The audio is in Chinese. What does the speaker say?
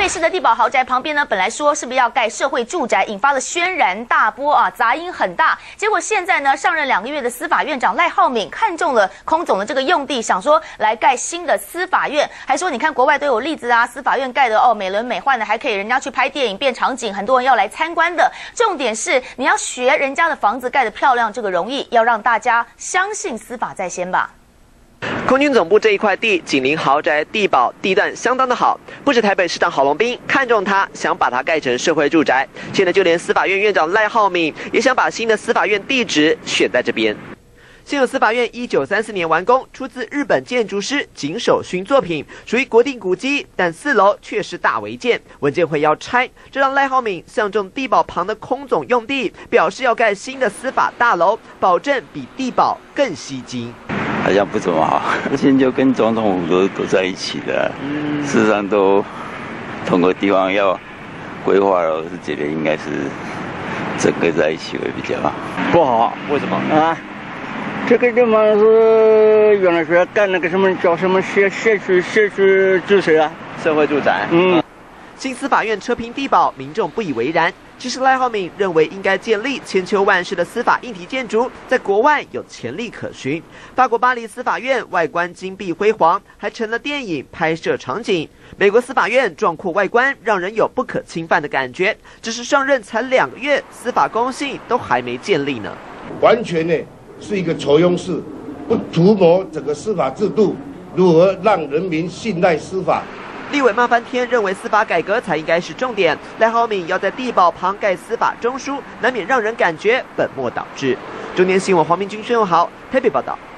北市的地堡豪宅旁边呢，本来说是不是要盖社会住宅，引发了轩然大波啊，杂音很大。结果现在呢，上任两个月的司法院长赖浩敏看中了空总的这个用地，想说来盖新的司法院，还说你看国外都有例子啊，司法院盖的哦美轮美奂的，还可以人家去拍电影变场景，很多人要来参观的。重点是你要学人家的房子盖得漂亮，这个容易，要让大家相信司法在先吧。空军总部这一块地紧邻豪宅地堡，地段相当的好，不止台北市长郝龙斌看中它，想把它盖成社会住宅。现在就连司法院院长赖浩敏也想把新的司法院地址选在这边。现有司法院一九三四年完工，出自日本建筑师井守勋作品，属于国定古迹，但四楼却是大违建，文件会要拆，这让赖浩敏相中地堡旁的空总用地，表示要盖新的司法大楼，保证比地堡更吸睛。好像不怎么好，之前就跟总统府都都在一起的，嗯事实上都同个地方要规划了，我是觉得应该是整个在一起会比较好。不好，为什么啊？这个地方是原来说干那个什么叫什么社社区社区住宅啊，社会住宅。嗯，新司法院车平地保，民众不以为然。其实赖浩敏认为应该建立千秋万世的司法硬体建筑，在国外有潜力可循。法国巴黎司法院外观金碧辉煌，还成了电影拍摄场景。美国司法院壮阔外观，让人有不可侵犯的感觉。只是上任才两个月，司法公信都还没建立呢。完全呢是一个抽佣式，不涂抹整个司法制度，如何让人民信赖司法？立委骂翻天，认为司法改革才应该是重点。赖浩敏要在地堡旁盖司法中枢，难免让人感觉本末倒置。中年新闻黄明军、孙永豪台北报道。